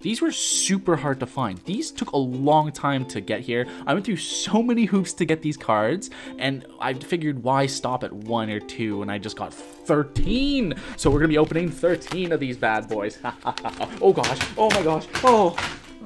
These were super hard to find. These took a long time to get here. I went through so many hoops to get these cards, and I figured why stop at one or two, and I just got 13. So we're gonna be opening 13 of these bad boys. oh gosh, oh my gosh, oh.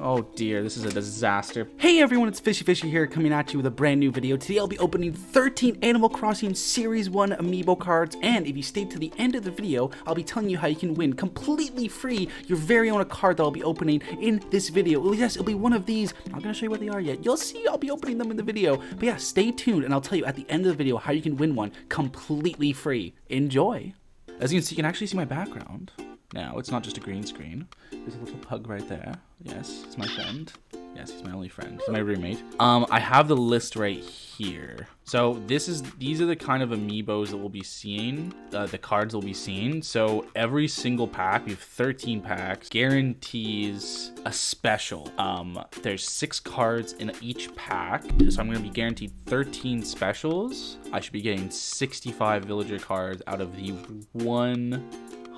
Oh dear, this is a disaster. Hey everyone, it's FishyFisher here coming at you with a brand new video. Today I'll be opening 13 Animal Crossing Series 1 Amiibo cards, and if you stay to the end of the video, I'll be telling you how you can win completely free your very own card that I'll be opening in this video. Well, yes, it'll be one of these. I'm not gonna show you what they are yet. You'll see I'll be opening them in the video. But yeah, stay tuned and I'll tell you at the end of the video how you can win one completely free. Enjoy. As you can see, you can actually see my background. Now, it's not just a green screen. There's a little pug right there. Yes, it's my friend. Yes, he's my only friend. He's my roommate. Um, I have the list right here. So this is these are the kind of amiibos that we'll be seeing. Uh, the cards we'll be seeing. So every single pack, we have 13 packs, guarantees a special. Um, there's six cards in each pack, so I'm gonna be guaranteed 13 specials. I should be getting 65 villager cards out of the one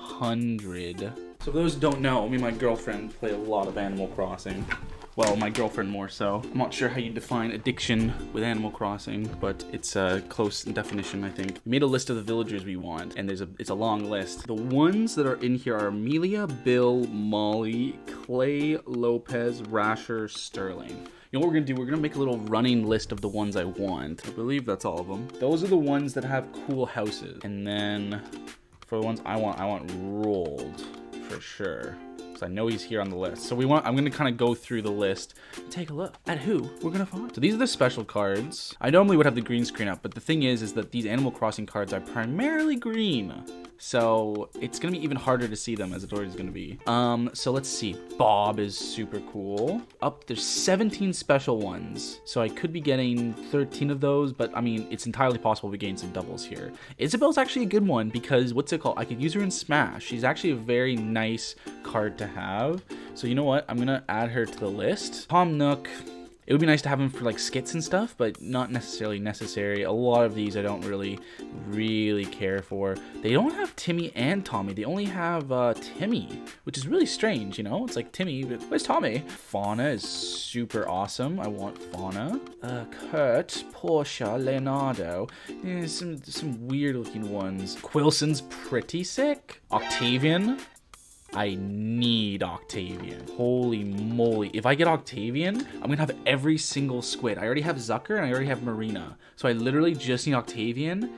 hundred. So for those who don't know, me and my girlfriend play a lot of Animal Crossing. Well, my girlfriend more so. I'm not sure how you define addiction with Animal Crossing, but it's a close definition, I think. We made a list of the villagers we want, and there's a it's a long list. The ones that are in here are Amelia, Bill, Molly, Clay, Lopez, Rasher, Sterling. You know what we're gonna do? We're gonna make a little running list of the ones I want. I believe that's all of them. Those are the ones that have cool houses. And then for the ones I want, I want Roald for sure. Because I know he's here on the list. So we want I'm gonna kind of go through the list and take a look at who we're gonna find. So these are the special cards. I normally would have the green screen up, but the thing is is that these Animal Crossing cards are primarily green. So it's gonna be even harder to see them as it already is gonna be. Um, so let's see. Bob is super cool. Up, there's 17 special ones. So I could be getting 13 of those, but I mean, it's entirely possible we gain some doubles here. Isabelle's actually a good one because what's it called? I could use her in Smash. She's actually a very nice card to have. So you know what? I'm gonna add her to the list. Tom Nook, it would be nice to have them for like skits and stuff, but not necessarily necessary. A lot of these I don't really, really care for. They don't have Timmy and Tommy. They only have uh, Timmy, which is really strange, you know? It's like Timmy, but where's Tommy? Fauna is super awesome. I want Fauna. Uh, Kurt, Portia, Leonardo. Yeah, some, some weird looking ones. Quilson's pretty sick. Octavian, I need Octavian. Holy moly. If I get Octavian, I'm gonna have every single squid. I already have Zucker and I already have Marina. So I literally just need Octavian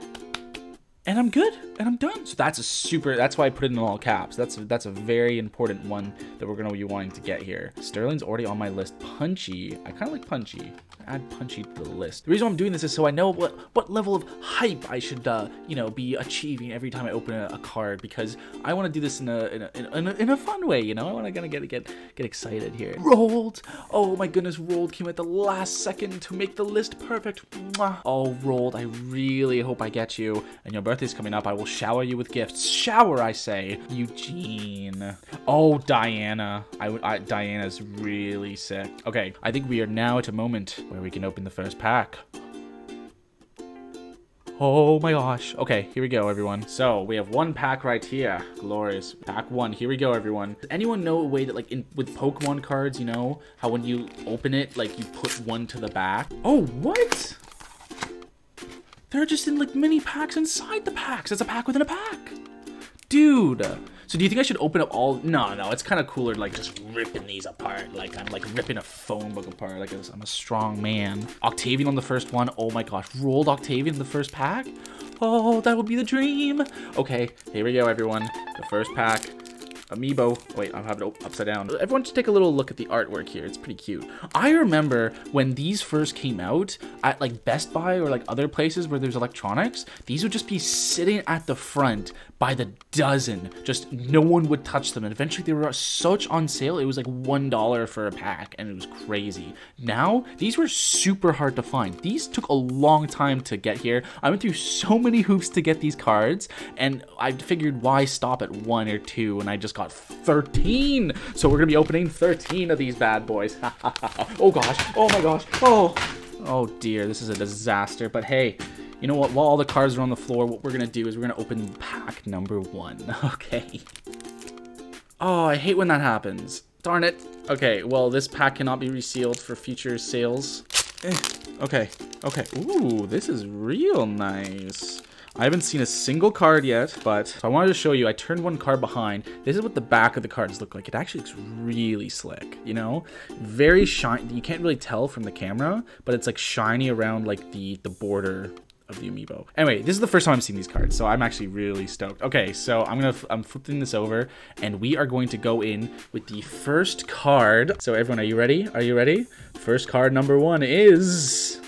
and I'm good and I'm done. So that's a super, that's why I put it in all caps. That's that's a very important one that we're gonna be wanting to get here. Sterling's already on my list. Punchy, I kind of like Punchy. Add Punchy to the list. The reason I'm doing this is so I know what, what level of hype I should, uh, you know, be achieving every time I open a, a card because I want to do this in a, in a, in a, in a fun way, you know? I want to kind of get, get, get excited here. Roald! Oh my goodness, Roald came at the last second to make the list perfect. Mwah. Oh, Roald, I really hope I get you. And your birthday birthday's coming up, I will shower you with gifts. Shower, I say. Eugene. Oh, Diana. I, I Diana's really sick. Okay, I think we are now at a moment where we can open the first pack. Oh my gosh. Okay, here we go, everyone. So we have one pack right here. Glorious. Pack one. Here we go, everyone. Does anyone know a way that, like, in with Pokemon cards, you know, how when you open it, like, you put one to the back? Oh, what? They're just in like mini packs inside the packs. It's a pack within a pack. Dude. So do you think I should open up all? No, no, it's kind of cooler like just ripping these apart. Like I'm like ripping a phone book apart. Like I'm a strong man. Octavian on the first one. Oh my gosh, Roald Octavian in the first pack. Oh, that would be the dream. Okay, here we go, everyone. The first pack amiibo. Wait, I'm having it upside down. Everyone just take a little look at the artwork here. It's pretty cute. I remember when these first came out at like Best Buy or like other places where there's electronics, these would just be sitting at the front by the dozen. Just no one would touch them. And eventually they were such on sale. It was like $1 for a pack and it was crazy. Now, these were super hard to find. These took a long time to get here. I went through so many hoops to get these cards and I figured why stop at one or two and I just got 13. So we're gonna be opening 13 of these bad boys. oh gosh, oh my gosh, oh. Oh dear, this is a disaster, but hey, you know what? While all the cards are on the floor, what we're gonna do is we're gonna open pack number one. Okay. Oh, I hate when that happens. Darn it. Okay, well, this pack cannot be resealed for future sales. Eh, okay, okay. Ooh, this is real nice. I haven't seen a single card yet, but I wanted to show you, I turned one card behind. This is what the back of the cards look like. It actually looks really slick, you know? Very shiny. You can't really tell from the camera, but it's like shiny around like the, the border of the amiibo. Anyway, this is the first time I'm seeing these cards, so I'm actually really stoked. Okay, so I'm gonna I'm flipping this over, and we are going to go in with the first card. So everyone, are you ready? Are you ready? First card number one is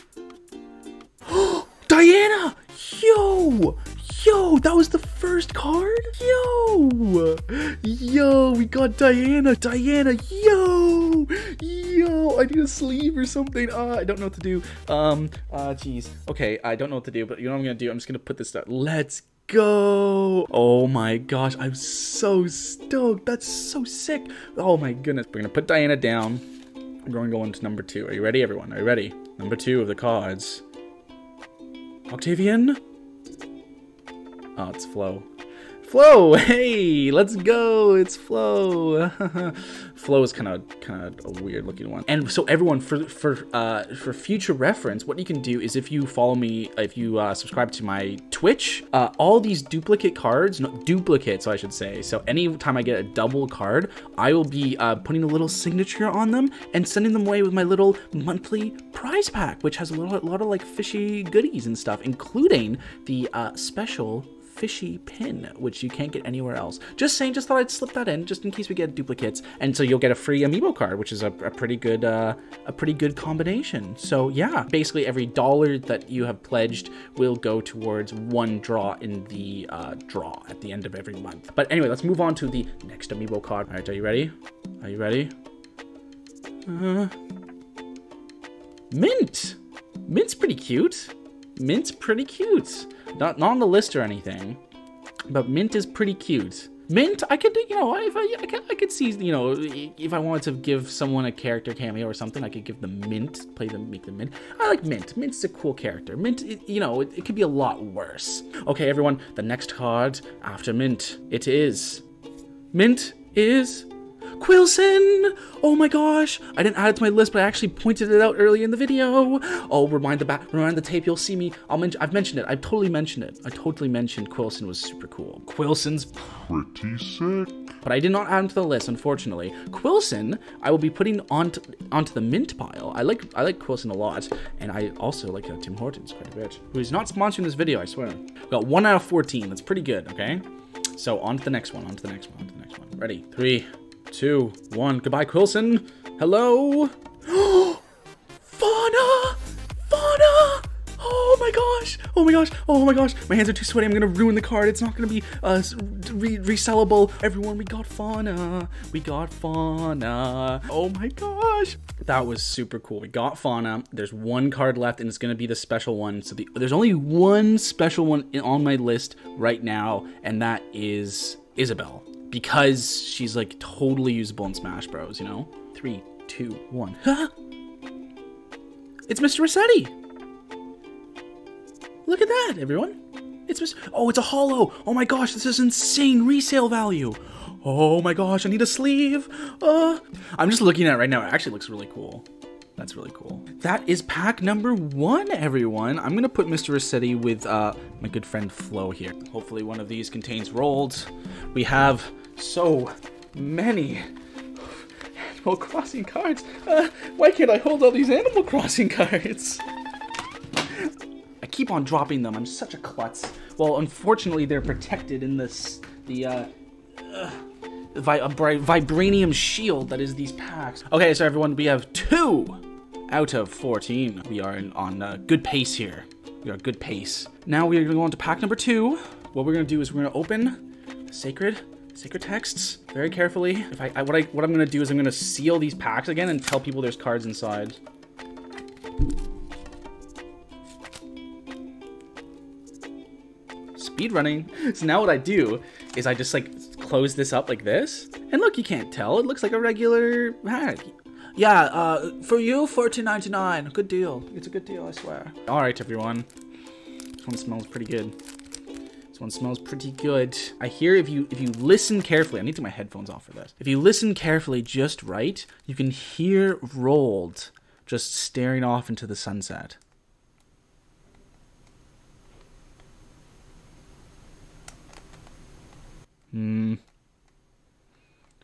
Diana. Yo, yo, that was the first card. Yo, yo, we got Diana. Diana, yo, yo. I need a sleeve or something. Uh, I don't know what to do. Um, uh, jeez. Okay, I don't know what to do, but you know what I'm gonna do? I'm just gonna put this down. Let's go. Oh my gosh, I'm so stoked. That's so sick. Oh my goodness. We're gonna put Diana down. We're going to go into number two. Are you ready, everyone? Are you ready? Number two of the cards. Octavian? Oh, it's Flo. Flo, hey, let's go. It's Flo. Flo is kind of kind of a weird looking one. And so everyone, for for uh, for future reference, what you can do is if you follow me, if you uh, subscribe to my Twitch, uh, all these duplicate cards, no, duplicates, I should say. So anytime I get a double card, I will be uh, putting a little signature on them and sending them away with my little monthly prize pack, which has a little, a lot of like fishy goodies and stuff, including the uh, special fishy pin, which you can't get anywhere else. Just saying, just thought I'd slip that in, just in case we get duplicates, and so you'll get a free amiibo card, which is a, a pretty good, uh, a pretty good combination. So yeah, basically every dollar that you have pledged will go towards one draw in the uh, draw at the end of every month. But anyway, let's move on to the next amiibo card. All right, are you ready? Are you ready? Uh, Mint. Mint's pretty cute. Mint's pretty cute. Not, not on the list or anything, but Mint is pretty cute. Mint, I could, you know, if I, I could, I could see, you know, if I wanted to give someone a character cameo or something, I could give them Mint, play them, make them Mint. I like Mint. Mint's a cool character. Mint, it, you know, it, it could be a lot worse. Okay, everyone, the next card after Mint, it is. Mint is Quilson! Oh my gosh! I didn't add it to my list, but I actually pointed it out early in the video. Oh, remind the back, remind the tape. You'll see me. I'll mention. I've mentioned it. I've totally mentioned it. I totally mentioned Quilson was super cool. Quilson's Pretty sick. but I did not add him to the list, unfortunately. Quilson, I will be putting onto onto the mint pile. I like I like Quilson a lot, and I also like uh, Tim Hortons quite a bit. Who's not sponsoring this video, I swear. We got one out of fourteen. That's pretty good. Okay, so on to the next one. On to the next one. On to the next one. Ready? Three, two, one. Goodbye, Quilson. Hello. Fauna! Fauna! Oh my gosh! Oh my gosh! Oh my gosh! My hands are too sweaty. I'm gonna ruin the card. It's not gonna be uh re- resellable. Everyone, we got Fauna. We got Fauna. Oh my gosh! That was super cool. We got Fauna. There's one card left, and it's gonna be the special one. So the, there's only one special one on my list right now, and that is Isabelle because she's like totally usable in Smash Bros. You know? Three, two, one. Huh? it's Mr. Resetti. Look at that, everyone. It's Mr. Oh, it's a hollow. Oh my gosh, this is insane resale value. Oh my gosh, I need a sleeve. Uh, I'm just looking at it right now. It actually looks really cool. That's really cool. That is pack number one, everyone. I'm gonna put Mr. Resetti with uh, my good friend Flo here. Hopefully one of these contains rolls. We have so many Animal Crossing cards. Uh, why can't I hold all these Animal Crossing cards? I keep on dropping them. I'm such a klutz. Well, unfortunately, they're protected in this the uh, uh, vi- vibranium shield that is these packs. Okay, so everyone, we have two out of 14. We are in, on uh, good pace here. We are good pace. Now we are going to go on to pack number two. What we're going to do is we're going to open sacred sacred texts very carefully. If I, I what I what I'm going to do is I'm going to seal these packs again and tell people there's cards inside. speed running. So now what I do is I just like close this up like this. And look, you can't tell. It looks like a regular pack. Yeah, uh, for you, fourteen ninety nine. Good deal. It's a good deal, I swear. All right, everyone. This one smells pretty good. This one smells pretty good. I hear if you if you listen carefully, I need to my headphones off for this. If you listen carefully just right, you can hear Roald just staring off into the sunset.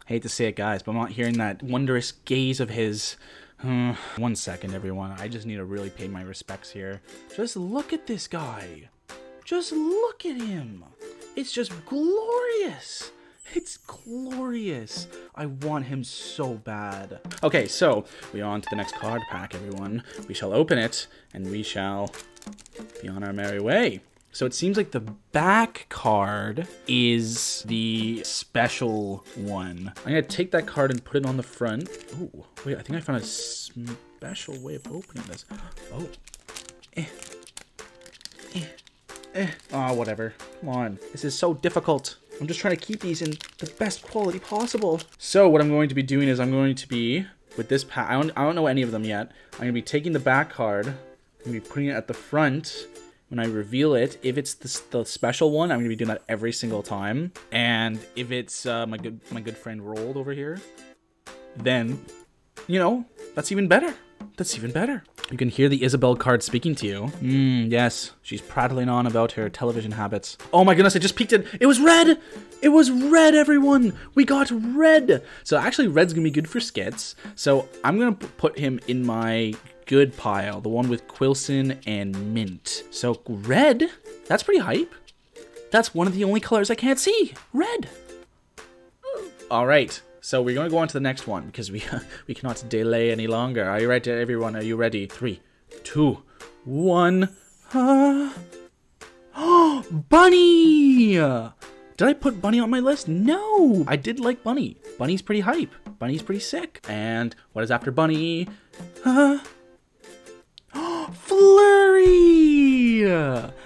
Hmm. Hate to say it, guys, but I'm not hearing that wondrous gaze of his. Uh, one second, everyone. I just need to really pay my respects here. Just look at this guy. Just look at him. It's just glorious. It's glorious. I want him so bad. Okay, so we are on to the next card pack, everyone. We shall open it, and we shall be on our merry way. So it seems like the back card is the special one. I'm gonna take that card and put it on the front. Oh, wait, I think I found a special way of opening this. Oh, eh, eh, eh. Ah, oh, whatever. Come on, this is so difficult. I'm just trying to keep these in the best quality possible. So what I'm going to be doing is I'm going to be, with this pack, I don't, I don't know any of them yet. I'm to be taking the back card, I'm to be putting it at the front, when I reveal it, if it's the, the special one, I'm gonna be doing that every single time. And if it's uh, my good my good friend Roald over here, then, you know, that's even better. That's even better. You can hear the Isabelle card speaking to you. Mmm, yes. She's prattling on about her television habits. Oh my goodness, I just peeked it. It was Redd! It was Redd, everyone! We got Redd! So actually, Redd's gonna be good for skits. So I'm gonna put him in my good pile, the one with Quilson and Mint. So Redd, that's pretty hype. That's one of the only colors I can't see. Red. All right, so we're gonna go on to the next one because we we cannot delay any longer. Are you ready, everyone? Are you ready? Three, two, one. Uh... Oh, Bunny! Did I put Bunny on my list? No! I did like Bunny. Bunny's pretty hype. Bunny's pretty sick. And what is after Bunny? Uh, Flurry!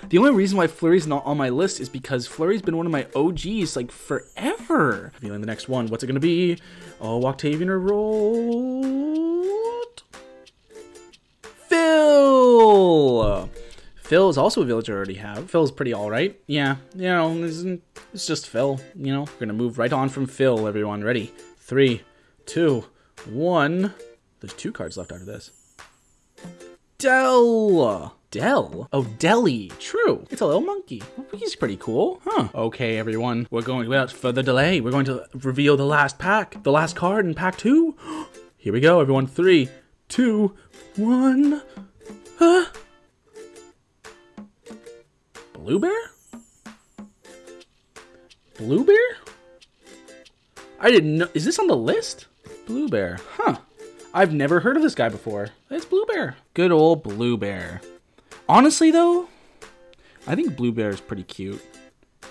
The only reason why Flurry's not on my list is because Flurry's been one of my OGs like forever. Feeling the next one. What's it gonna be? Oh, Octavian or Roald? Phil! Phil is also a villager I already have. Phil's pretty alright. Yeah, you know, it's, it's just Phil, you know. We're gonna move right on from Phil, everyone. Ready? Three, two, one. There's two cards left after this. Dell. Dell? Oh, Deli. True. It's a little monkey. He's pretty cool. Huh. Okay, everyone. We're going, without further delay, we're going to reveal the last pack, the last card in pack two. Here we go, everyone. Three, two, one. Huh? Blue Bear? Blue Bear? I didn't know. Is this on the list? Blue Bear. Huh. I've never heard of this guy before. It's Blue Bear. Good old Blue Bear. Honestly, though, I think Blue Bear is pretty cute.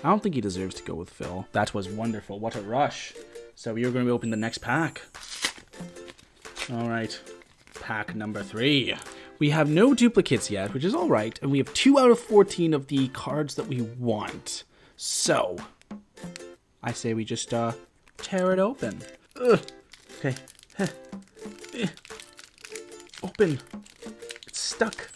I don't think he deserves to go with Phil. That was wonderful. What a rush. So we are going to open the next pack. All right. Pack number three. We have no duplicates yet, which is all right. And we have two out of 14 of the cards that we want. So, I say we just uh, tear it open. Ugh. Okay. Eh. Open. It's stuck.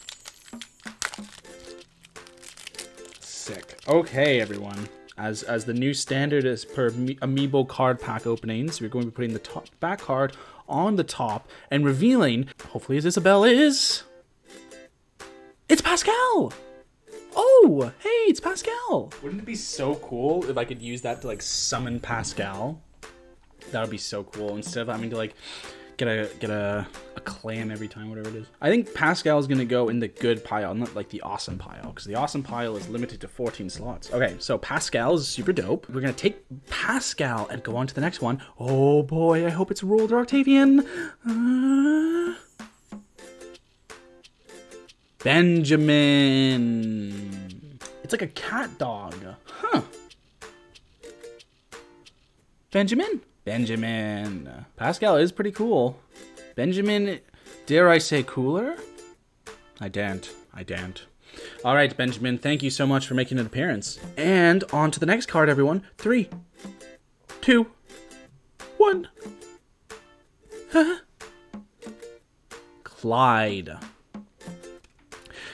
Sick. Okay, everyone. As as the new standard is per amiibo card pack openings, we're going to be putting the top back card on the top and revealing, hopefully as Isabelle is, it's Pascal! Oh, hey, it's Pascal! Wouldn't it be so cool if I could use that to like summon Pascal? That would be so cool instead of having to like get a get a, a clan every time, whatever it is. I think Pascal is gonna go in the good pile, not like the awesome pile, because the awesome pile is limited to 14 slots. Okay, so Pascal is super dope. We're gonna take Pascal and go on to the next one. Oh boy, I hope it's Rolled or Octavian. Uh... Benjamin. It's like a cat dog. Huh. Benjamin? Benjamin. Pascal is pretty cool. Benjamin, dare I say cooler? I daren't. I daren't. All right, Benjamin, thank you so much for making an appearance. And on to the next card, everyone. Three, two, one. Clyde.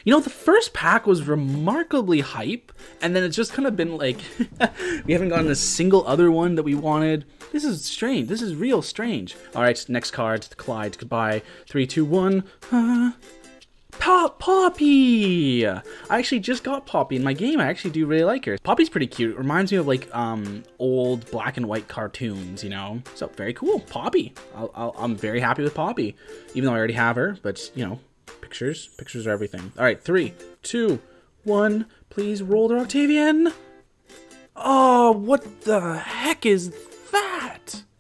You know, the first pack was remarkably hype, and then it's just kind of been like we haven't gotten a single other one that we wanted. This is strange. This is real strange. All right, next card, Clyde. Goodbye. Three, two, one. Pop Poppy! I actually just got Poppy in my game. I actually do really like her. Poppy's pretty cute. It reminds me of like um old black and white cartoons, you know? So very cool. Poppy. i am very happy with Poppy, even though I already have her. But you know, pictures, pictures are everything. All right, three, two, one. Please roll the Octavian. Oh, what the heck is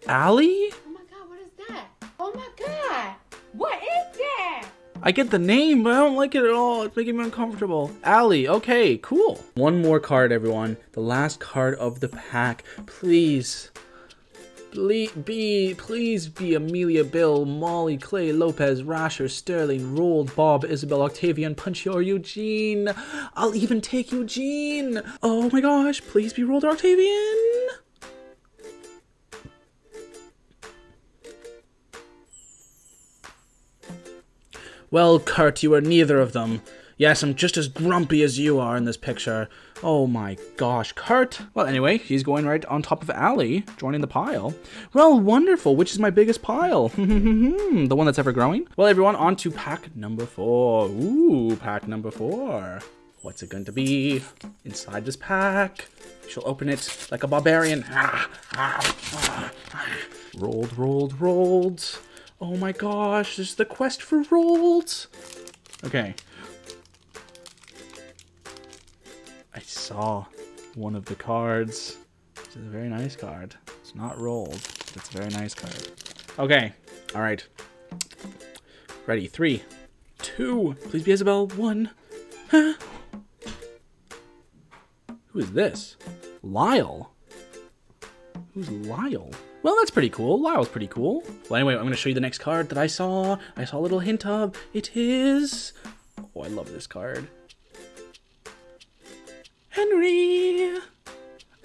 Allie? Oh my god, what is that? Oh my god, what is that? I get the name, but I don't like it at all. It's making me uncomfortable. Allie, okay, cool. One more card, everyone. The last card of the pack. Please. Please be, please be Amelia, Bill, Molly, Clay, Lopez, Rasher, Sterling, Roald, Bob, Isabelle, Octavian, Punchy, or Eugene. I'll even take Eugene. Oh my gosh, please be Roald Octavian. Well, Kurt, you are neither of them. Yes, I'm just as grumpy as you are in this picture. Oh my gosh, Kurt. Well, anyway, he's going right on top of Allie, joining the pile. Well, wonderful. Which is my biggest pile? the one that's ever growing? Well, everyone, on to pack number four. Ooh, pack number four. What's it going to be inside this pack? She'll open it like a barbarian. Ah, ah, ah, Roald, Roald, Roald. Oh my gosh, this is the quest for Roald. Okay. I saw one of the cards. It's a very nice card. It's not Roald. It's a very nice card. Okay. All right. Ready. Three, two. Please be Isabelle. One. Huh? Who is this? Lyle. Who's Lyle? Well, that's pretty cool. Lyle's pretty cool. Well, anyway, I'm going to show you the next card that I saw. I saw a little hint of. It is... Oh, I love this card. Henry!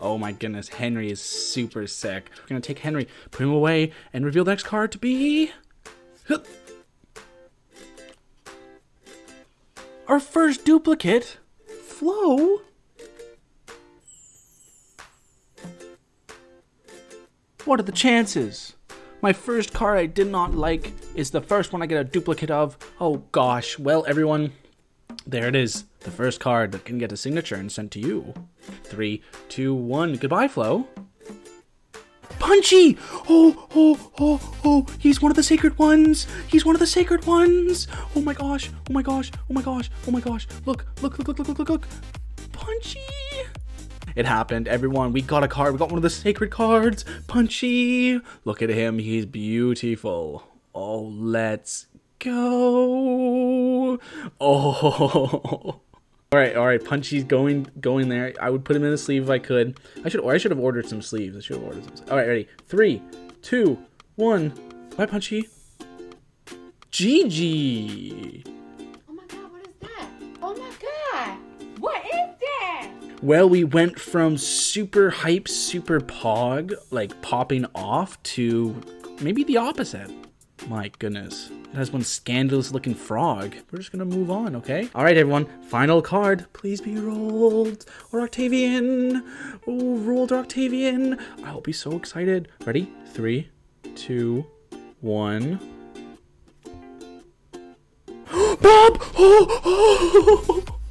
Oh my goodness, Henry is super sick. We're going to take Henry, put him away, and reveal the next card to be... Our first duplicate, Flo. What are the chances? My first card I did not like is the first one I get a duplicate of. Oh gosh. Well, everyone, there it is. The first card that can get a signature and sent to you. Three, two, one. Goodbye, Flo. Punchy! Oh, oh, oh, oh, he's one of the sacred ones! He's one of the sacred ones! Oh my gosh, oh my gosh, oh my gosh, oh my gosh. Look, look, look, look, look, look, look. Punchy! It happened. Everyone, we got a card. We got one of the sacred cards. Punchy. Look at him. He's beautiful. Oh, let's go. Oh. All right, all right. Punchy's going going there. I would put him in the sleeve if I could. I should I should have ordered some sleeves. I should have ordered some. All right, ready. Three, two, one. Bye, Punchy. Gigi. Well, we went from super hype, super pog, like popping off, to maybe the opposite. My goodness. It has one scandalous looking frog. We're just gonna move on, okay? Alright, everyone. Final card. Please be Roald. Or Octavian. Oh, Roald Octavian. I'll be so excited. Ready? Three, two, one. Bob! Oh, oh.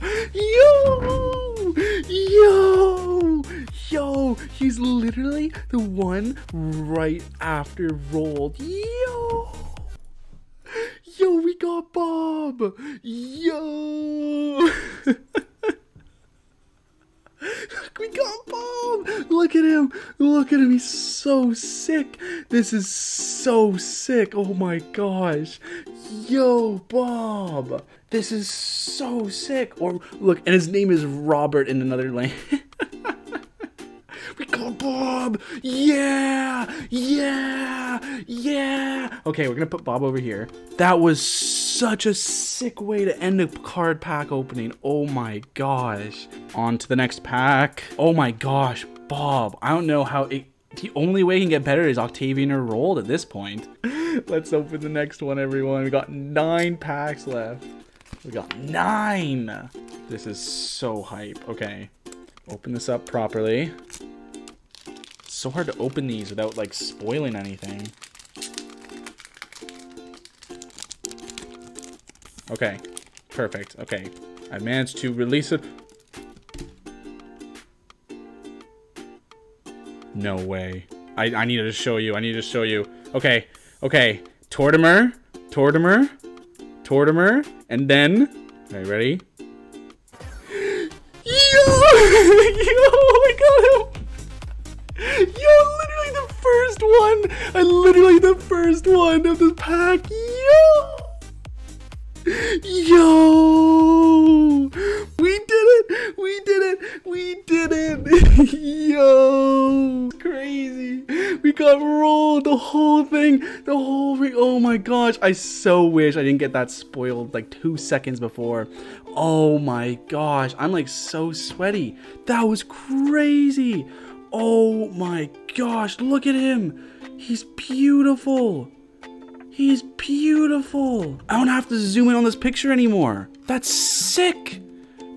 Yo! Yo! Yo! He's literally the one right after Roald. Yo! Yo, we got Bob! Yo! we got Bob! Look at him! Look at him! He's so sick! This is so sick! Oh my gosh! Yo, Bob! This is so sick! Or look, and his name is Robert in another lane. we got Bob! Yeah! Yeah! Yeah! Okay, we're gonna put Bob over here. That was such a sick way to end a card pack opening. Oh my gosh. On to the next pack. Oh my gosh, Bob. I don't know how it the only way he can get better is Octavian or Roald at this point. Let's open the next one, everyone. We got nine packs left. We got nine. This is so hype. Okay. Open this up properly. It's so hard to open these without like spoiling anything. Okay. Perfect. Okay. I managed to release it. No way. I, I needed to show you. I need to show you. Okay. Okay. Tortimer. Tortimer. Tortimer. And then... Are you ready? Yo! Yo! I got him! Yo, literally the first one! I literally the first one of the pack! Yo! Yo! We did it! We did it! We did it! Yo! Crazy! We got Roald the whole thing! The whole ring! Oh my gosh! I so wish I didn't get that spoiled like two seconds before. Oh my gosh! I'm like so sweaty. That was crazy! Oh my gosh! Look at him! He's beautiful! He's beautiful. I don't have to zoom in on this picture anymore. That's sick.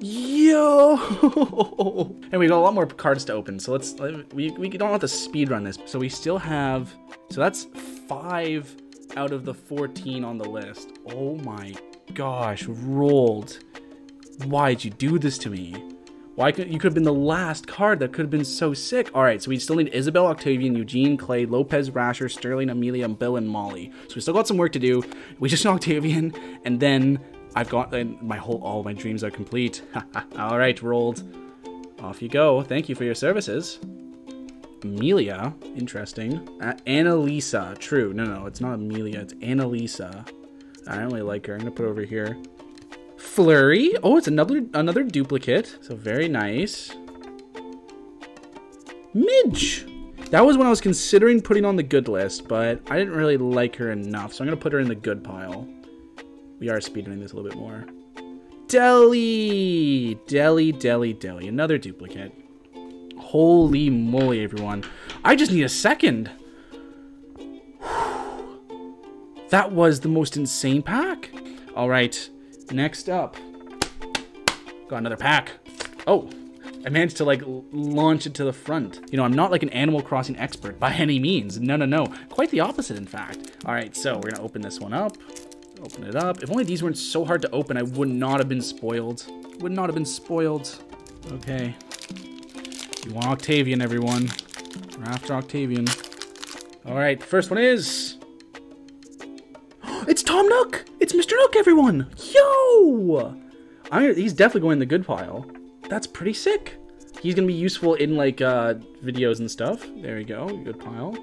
Yo! and we got a lot more cards to open, so let's we we don't have to speed run this. So we still have so that's five out of the 14 on the list. Oh my gosh, Roald. Why'd you do this to me? Why could you could have been the last card that could have been so sick? All right, so we still need Isabelle, Octavian, Eugene, Clay, Lopez, Rasher, Sterling, Amelia, Bill, and Molly. So we still got some work to do. We just need Octavian, and then I've got my whole all my dreams are complete. all right, Roald. Off you go. Thank you for your services. Amelia, interesting. Uh, Annalisa, true. No, no, it's not Amelia. It's Annalisa. I really like her. I'm gonna put her over here. Flurry. Oh, it's another another duplicate. So very nice. Midge. That was when I was considering putting on the good list, but I didn't really like her enough, so I'm gonna put her in the good pile. We are speedrunning this a little bit more. Deli! Deli, Deli, Deli. Another duplicate. Holy moly, everyone. I just need a second. That was the most insane pack. All right, next up. Got another pack. Oh, I managed to like launch it to the front. You know, I'm not like an Animal Crossing expert by any means. No, no, no. Quite the opposite, in fact. All right, so we're gonna open this one up. Open it up. If only these weren't so hard to open, I would not have been spoiled. Would not have been spoiled. Okay. You want Octavian, everyone. We're after Octavian. All right, first one is... It's Tom Nook! It's Mr. Nook, everyone! Yo! I, he's definitely going in the good pile. That's pretty sick. He's gonna be useful in like uh, videos and stuff. There we go, good pile.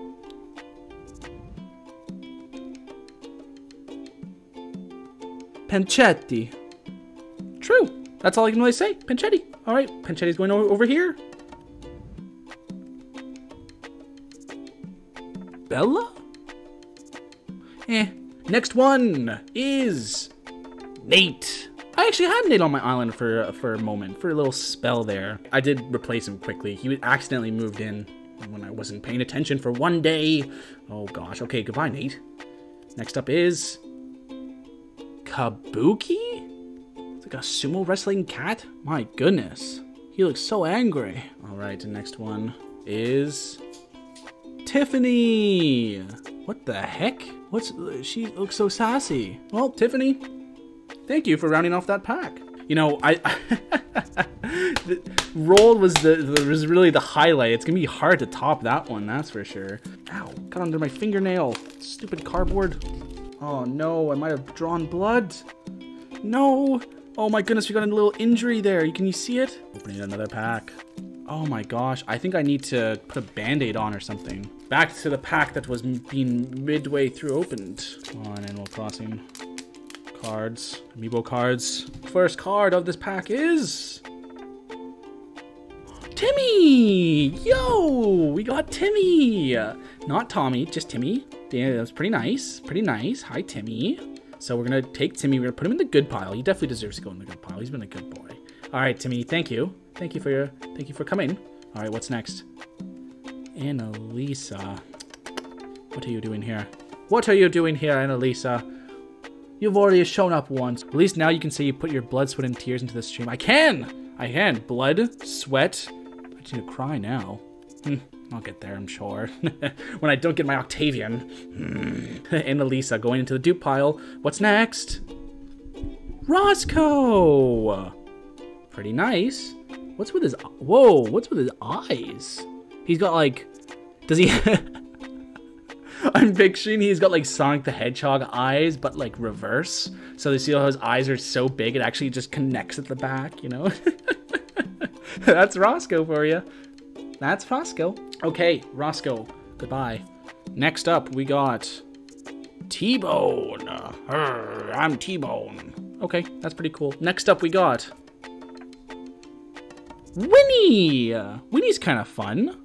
Pancetti. True. That's all I can really say. Pancetti. All right, Pancetti's going over here. Bella? Eh. Next one is Nate. I actually had Nate on my island for for a moment, for a little spell there. I did replace him quickly. He accidentally moved in when I wasn't paying attention for one day. Oh gosh. Okay, goodbye, Nate. Next up is Kabuki? It's like a sumo wrestling cat? My goodness. He looks so angry. All right, the next one is Tiffany. What the heck? What's she looks so sassy? Well, Tiffany, thank you for rounding off that pack. You know, I the, Roald was the, the was really the highlight. It's gonna be hard to top that one, that's for sure. Ow, got under my fingernail. Stupid cardboard. Oh no, I might have drawn blood. No. Oh my goodness, we got a little injury there. You can you see it? Opening another pack. Oh my gosh, I think I need to put a band-aid on or something. Back to the pack that was being midway through opened. Come on, Animal Crossing. Cards, amiibo cards. First card of this pack is... Timmy! Yo! We got Timmy! Not Tommy, just Timmy. Yeah, that was pretty nice. Pretty nice. Hi, Timmy. So we're gonna take Timmy, we're gonna put him in the good pile. He definitely deserves to go in the good pile. He's been a good boy. All right, Timmy, thank you. Thank you for your, thank you for coming. All right, what's next? Annalisa. What are you doing here? What are you doing here, Annalisa? You've already shown up once. At least now you can say you put your blood, sweat, and tears into the stream. I can! I can. Blood, sweat. I need to cry now. Hmm, I'll get there, I'm sure. when I don't get my Octavian. Hmm. Annalisa going into the dupe pile. What's next? Roscoe! Pretty nice. What's with his... Whoa, what's with his eyes? He's got like... Does he... I'm picturing he's got like Sonic the Hedgehog eyes, but like reverse. So they see how his eyes are so big, it actually just connects at the back, you know? That's Roscoe for you. That's Roscoe. Okay, Roscoe, goodbye. Next up, we got T-Bone. I'm T-Bone. Okay, that's pretty cool. Next up, we got Winnie. Winnie's kind of fun.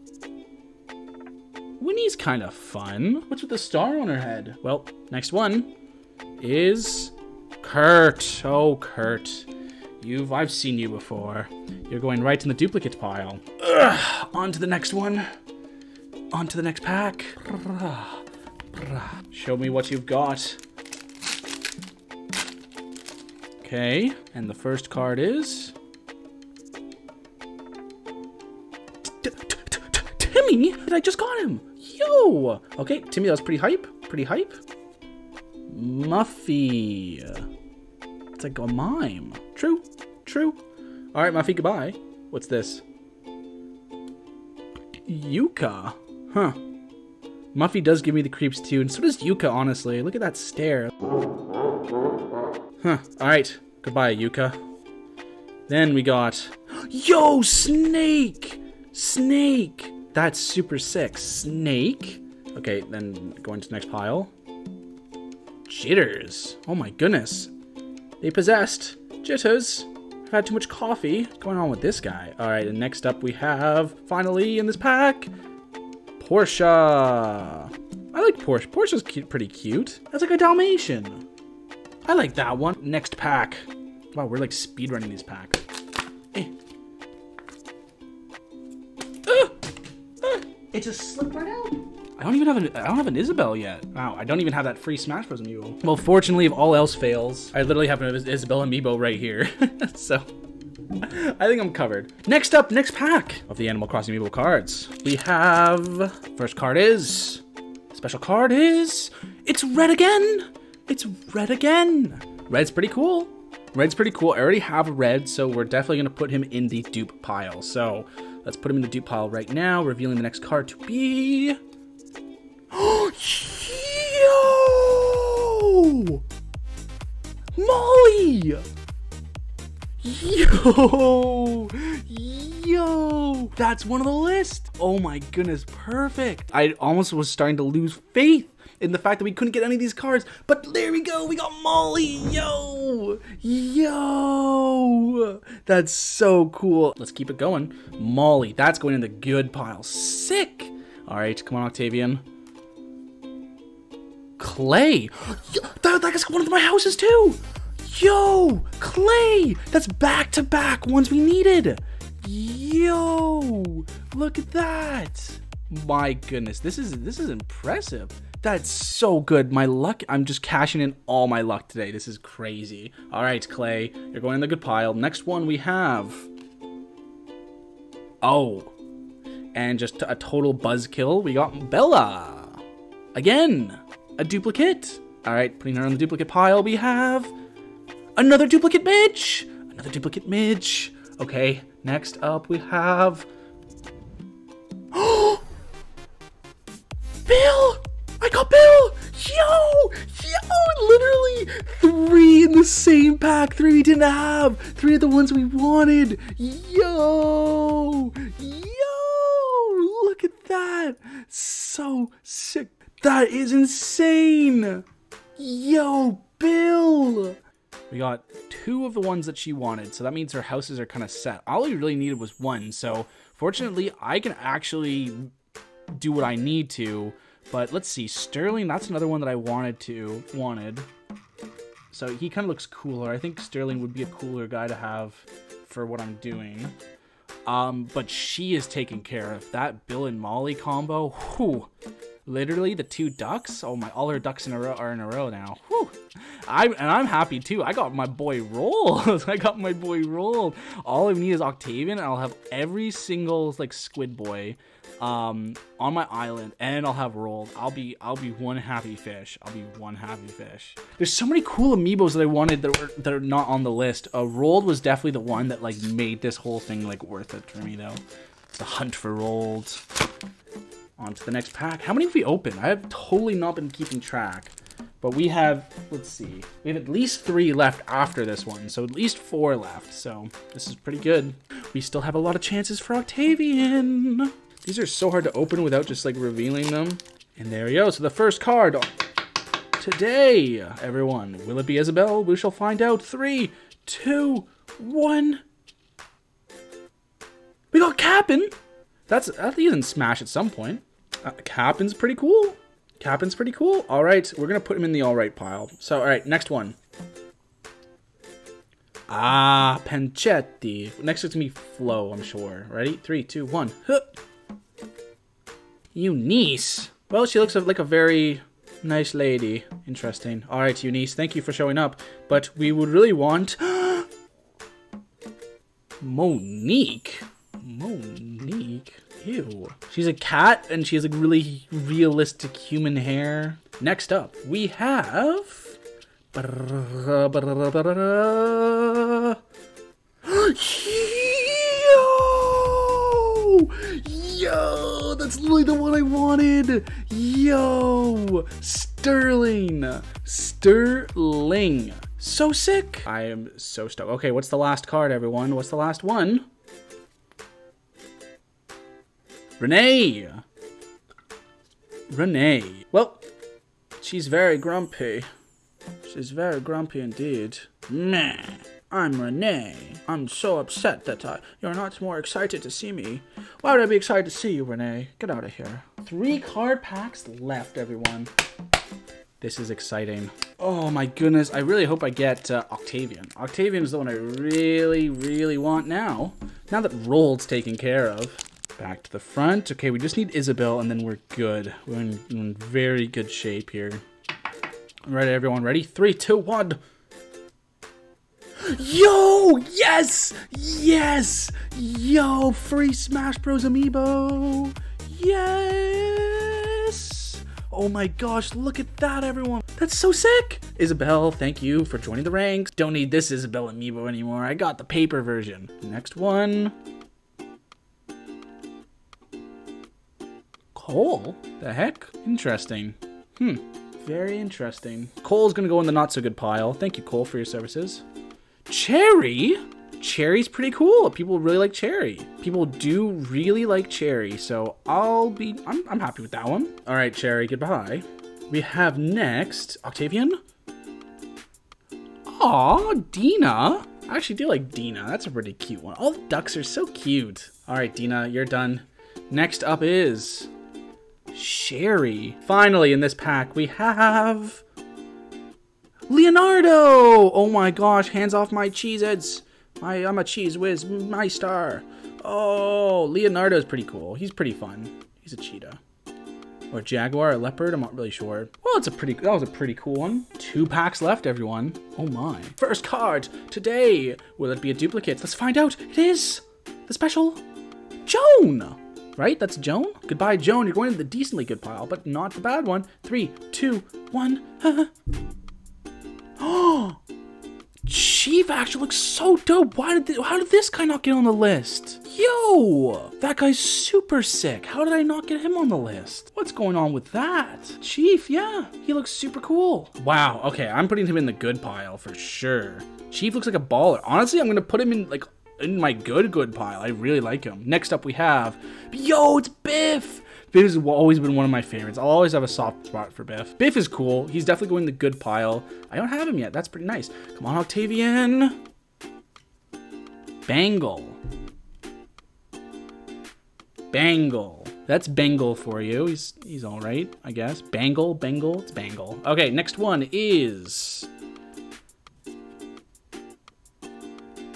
Winnie's kind of fun. What's with the star on her head? Well, next one is Kurt. Oh, Kurt. You've I've seen you before. You're going right in the duplicate pile. Ugh, on to the next one. On to the next pack. Show me what you've got. Okay, and the first card is T- t- t- t- Timmy! I just got him! Yo! Okay, Timmy, that was pretty hype. Pretty hype. Muffy. It's like a mime. True. True. Alright, Muffy, goodbye. What's this? Yuka. Huh. Muffy does give me the creeps too, and so does Yuka, honestly. Look at that stare. Huh. Alright. Goodbye, Yuka. Then we got. Yo, Snake! Snake! That's super sick. Snake. Okay, then going to the next pile. Jitters. Oh my goodness. They possessed. Jitters. I've had too much coffee. What's going on with this guy? Alright, and next up we have, finally in this pack, Portia. I like Portia. Portia's cute, pretty cute. That's like a Dalmatian. I like that one. Next pack. Wow, we're like speedrunning these packs. Eh. Ah! Ah! It just slipped right out. I don't even have an I don't have an Isabelle yet. Wow, I don't even have that free Smash Bros. amiibo. Well, fortunately, if all else fails, I literally have an Is- Isabelle amiibo right here. so I think I'm covered. Next up, next pack of the Animal Crossing amiibo cards. We have first card is special card is it's Redd again. It's Redd again. Redd's pretty cool. Redd's pretty cool. I already have a Redd, so we're definitely gonna put him in the dupe pile. So let's put him in the dupe pile right now, revealing the next card to be. Yo! Molly! Yo! Yo! That's one of the list! Oh my goodness, perfect! I almost was starting to lose faith in the fact that we couldn't get any of these cards, but there we go, we got Molly! Yo! Yo! That's so cool. Let's keep it going. Molly, that's going in the good pile. Sick! Alright, come on, Octavian. Clay. Yo, that, that's one of my houses too. Yo, Clay. That's back to back ones we needed. Yo, look at that. My goodness, this is this is impressive. That's so good. My luck, I'm just cashing in all my luck today. This is crazy. All right, Clay, you're going in the good pile. Next one we have. Oh, and just a total buzzkill. We got Bella. Again, a duplicate. All right, putting her on the duplicate pile, we have another duplicate Midge. Another duplicate Midge. Okay, next up we have. Bill! I got Bill! Yo! Yo! Literally three in the same pack. Three we didn't have. Three of the ones we wanted. Yo! Yo! Look at that. So sick. That is insane. Yo, Bill! We got two of the ones that she wanted, so that means her houses are kind of set. All we really needed was one, so fortunately, I can actually do what I need to. But let's see, Sterling, that's another one that I wanted to, wanted. So he kind of looks cooler. I think Sterling would be a cooler guy to have for what I'm doing. Um, but she is taken care of. That Bill and Molly combo, whew, literally the two ducks. Oh my, all her ducks in a row are in a row now. Whew. I and I'm happy too. I got my boy Roald. I got my boy Roald. All I need is Octavian, and I'll have every single like squid boy um on my island and I'll have Roald. I'll be I'll be one happy fish. I'll be one happy fish. There's so many cool amiibos that I wanted that were that are not on the list. Uh Roald was definitely the one that like made this whole thing like worth it for me though. The hunt for Roald. On to the next pack. How many have we opened? I have totally not been keeping track. But we have, let's see, we have at least three left after this one. So at least four left. So this is pretty good. We still have a lot of chances for Octavian. These are so hard to open without just like revealing them. And there we go. So the first card today, everyone. Will it be Isabelle? We shall find out. Three, two, one. We got Cap'n. That's at least in Smash at some point. Uh, Cap'n's pretty cool. Cap'n's pretty cool. All right, we're gonna put him in the all right pile. So, all right, next one. Ah, Pancetti. Next it's gonna be Flo, I'm sure. Ready? Three, two, one. Huh. Eunice. Well, she looks like a very nice lady. Interesting. All right, Eunice, thank you for showing up. But we would really want Monique. Monique. Ew. She's a cat and she has like really realistic human hair. Next up, we have. Yo! Yo! That's literally the one I wanted! Yo! Sterling! Sterling! So sick! I am so stoked. Okay, what's the last card, everyone? What's the last one? Renee! Renee. Well, she's very grumpy. She's very grumpy indeed. Meh. I'm Renee. I'm so upset that uh, you're not more excited to see me. Why would I be excited to see you, Renee? Get out of here. Three card packs left, everyone. This is exciting. Oh my goodness, I really hope I get uh, Octavian. Octavian is the one I really, really want now. Now that Roald's taken care of. Back to the front. Okay, we just need Isabelle and then we're good. We're in, in very good shape here. All right, everyone, ready? Three, two, one. Yo, yes, yes, yo, free Smash Bros. Amiibo. Yes. Oh my gosh, look at that, everyone. That's so sick. Isabelle, thank you for joining the ranks. Don't need this Isabelle Amiibo anymore. I got the paper version. Next one. Cole? The heck? Interesting. Hmm. Very interesting. Cole's gonna go in the not so good pile. Thank you, Cole, for your services. Cherry? Cherry's pretty cool. People really like Cherry. People do really like Cherry, so I'll be, I'm, I'm happy with that one. All right, Cherry, goodbye. We have next, Octavian. Aw, Deena. I actually do like Deena. That's a pretty cute one. All the ducks are so cute. All right, Deena, you're done. Next up is Sherry. Finally, in this pack, we have Leonardo. Oh my gosh, hands off my Cheez-Its. I'm a cheese whiz, my star. Oh, Leonardo's pretty cool. He's pretty fun. He's a cheetah. Or jaguar or leopard, I'm not really sure. Well, it's a pretty, that was a pretty cool one. Two packs left, everyone. Oh my. First card today. Will it be a duplicate? Let's find out. It is the special Joan right? That's Joan. Goodbye, Joan. You're going to the decently good pile, but not the bad one. Three, two, one. Oh, Chief actually looks so dope. Why did how did this guy not get on the list? Yo, that guy's super sick. How did I not get him on the list? What's going on with that? Chief, yeah, he looks super cool. Wow, okay, I'm putting him in the good pile for sure. Chief looks like a baller. Honestly, I'm gonna put him in like in my good good pile. I really like him. Next up we have, yo, it's Biff. Biff has always been one of my favorites. I'll always have a soft spot for Biff. Biff is cool. He's definitely going the good pile. I don't have him yet. That's pretty nice. Come on, Octavian. Bangle. Bangle. That's Bengal for you. He's he's all right, I guess. Bangle, Bengal, it's Bangle. Okay, next one is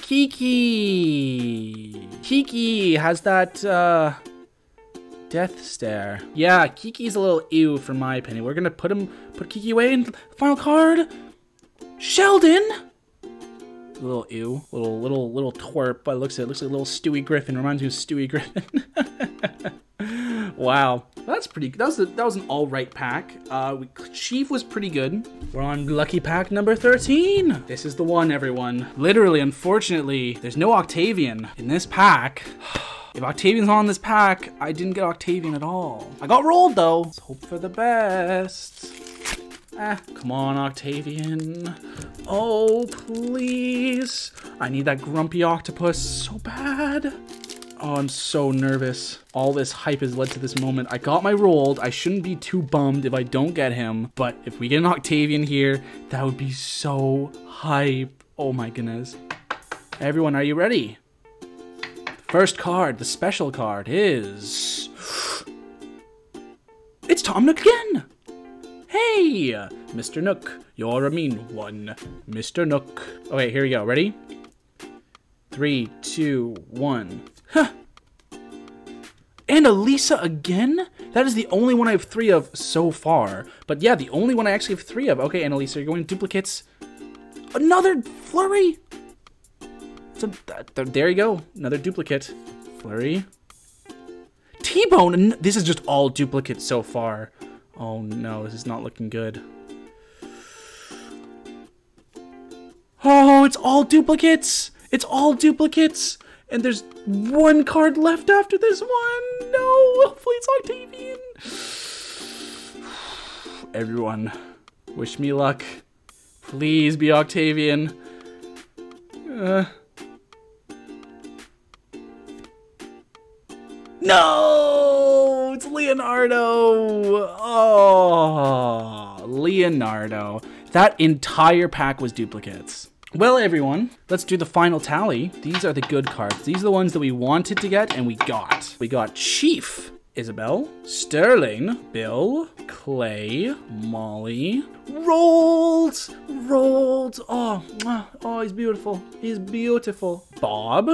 Kiki. Kiki has that uh Death Stare. Yeah, Kiki's a little ew for my opinion. We're gonna put him, put Kiki away in the final card. Sheldon! A little ew, little little little twerp. but looks it, looks like a little Stewie Griffin. Reminds me of Stewie Griffin. wow, that's pretty. That was a, that was an all right pack. Uh, we, Chief was pretty good. We're on lucky pack number thirteen. This is the one, everyone. Literally, unfortunately, there's no Octavian in this pack. If Octavian's on this pack, I didn't get Octavian at all. I got Roald though. Let's hope for the best. Ah, come on, Octavian. Oh, please. I need that grumpy octopus so bad. Oh, I'm so nervous. All this hype has led to this moment. I got my Roald. I shouldn't be too bummed if I don't get him. But if we get an Octavian here, that would be so hype. Oh my goodness. Everyone, are you ready? First card, the special card is. It's Tom Nook again! Hey, Mr. Nook, you're a mean one. Mr. Nook. Okay, here we go. Ready? Three, two, one. Huh. Annalisa again? That is the only one I have three of so far. But yeah, the only one I actually have three of. Okay, Annalisa, you're going to duplicates. Another flurry? So th there you go, another duplicate. Flurry. T-Bone, this is just all duplicates so far. Oh no, this is not looking good. Oh, it's all duplicates! It's all duplicates! And there's one card left after this one! No! Hopefully it's Octavian! Everyone, wish me luck. Please be Octavian. Uh, No, it's Leonardo. Oh, Leonardo. That entire pack was duplicates. Well, everyone, let's do the final tally. These are the good cards. These are the ones that we wanted to get and we got. We got Chief, Isabelle, Sterling, Bill, Clay, Molly, Roald, Roald. Oh, oh, he's beautiful. He's beautiful. Bob,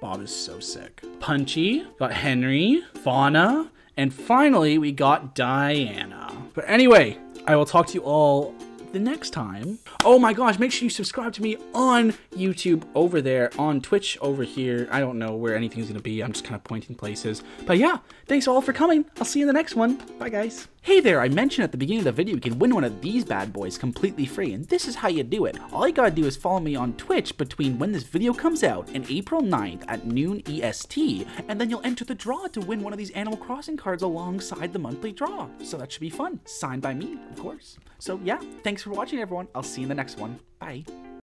Bob is so sick. Punchy, got Henry, Fauna, and finally we got Diana. But anyway, I will talk to you all the next time. Oh my gosh, make sure you subscribe to me on YouTube over there, on Twitch over here. I don't know where anything's gonna be. I'm just kind of pointing places. But yeah, thanks all for coming. I'll see you in the next one. Bye guys. Hey there, I mentioned at the beginning of the video you can win one of these bad boys completely free, and this is how you do it. All you gotta do is follow me on Twitch between when this video comes out and April 9th at noon EST, and then you'll enter the draw to win one of these Animal Crossing cards alongside the monthly draw. So that should be fun. Signed by me, of course. So yeah, thanks for watching everyone. I'll see you in the next one. Bye.